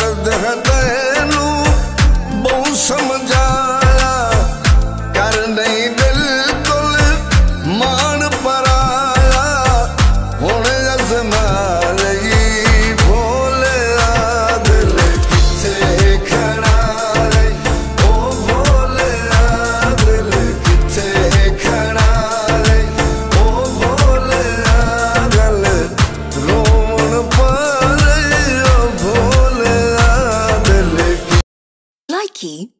ਦਰਦ ਹੈ ਤੈਨੂੰ ਬਹੁ ਸਮਝਾ Key.